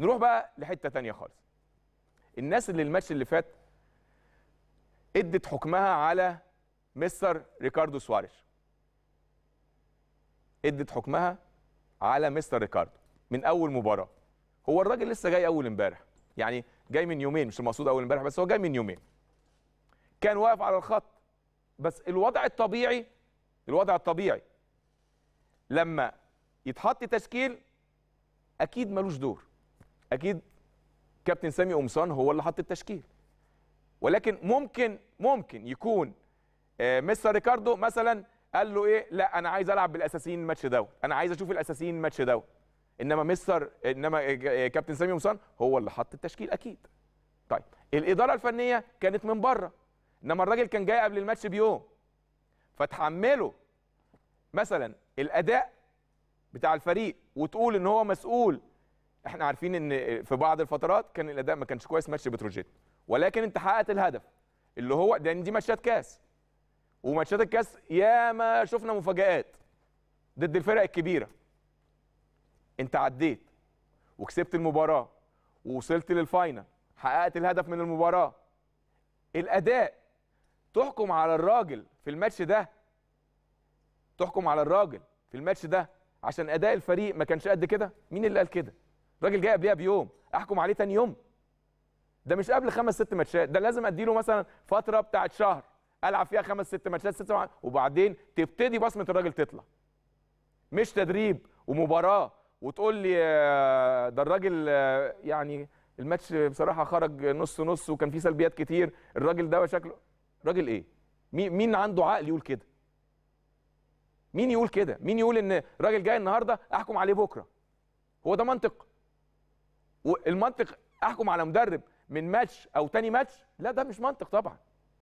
نروح بقى لحتة تانية خالص. الناس اللي الماتش اللي فات ادت حكمها على مستر ريكاردو سواريش ادت حكمها على مستر ريكاردو من أول مباراة. هو الراجل لسه جاي أول امبارح. يعني جاي من يومين مش المقصود أول امبارح بس هو جاي من يومين. كان واقف على الخط. بس الوضع الطبيعي الوضع الطبيعي لما يتحط تشكيل أكيد ملوش دور. أكيد كابتن سامي قمصان هو اللي حط التشكيل. ولكن ممكن ممكن يكون آه، مستر ريكاردو مثلا قال له إيه؟ لا أنا عايز ألعب بالأساسيين الماتش دوت أنا عايز أشوف الأساسيين الماتش دوت إنما مستر إنما آه، آه، كابتن سامي قمصان هو اللي حط التشكيل أكيد. طيب الإدارة الفنية كانت من بره. إنما الراجل كان جاي قبل الماتش بيوم. فتحمله مثلا الأداء بتاع الفريق وتقول إن هو مسؤول إحنا عارفين إن في بعض الفترات كان الأداء ما كانش كويس ماتش بتروجيت. ولكن انت حققت الهدف اللي هو لأن دي ماتشات كاس. وماتشات الكاس ياما شفنا مفاجآت ضد الفرق الكبيرة. انت عديت وكسبت المباراة ووصلت لل final حققت الهدف من المباراة. الأداء تحكم على الراجل في الماتش ده تحكم على الراجل في الماتش ده عشان أداء الفريق ما كانش قد كده. مين اللي قال كده؟ الراجل جاي قبلها بيوم احكم عليه تاني يوم. ده مش قبل خمس ست ماتشات ده لازم اديله مثلا فترة بتاعت شهر العب فيها خمس ست ماتشات ست سبع وبعدين تبتدي بصمة الراجل تطلع. مش تدريب ومباراة وتقول لي آه، ده الراجل آه، يعني الماتش بصراحة خرج نص نص وكان فيه سلبيات كتير الراجل ده شكله راجل إيه؟ مين مين عنده عقل يقول كده؟ مين يقول كده؟ مين يقول إن راجل جاي النهارده أحكم عليه بكرة؟ هو ده منطق. والمنطق أحكم على مدرب من ماتش أو تاني ماتش لا ده مش منطق طبعا.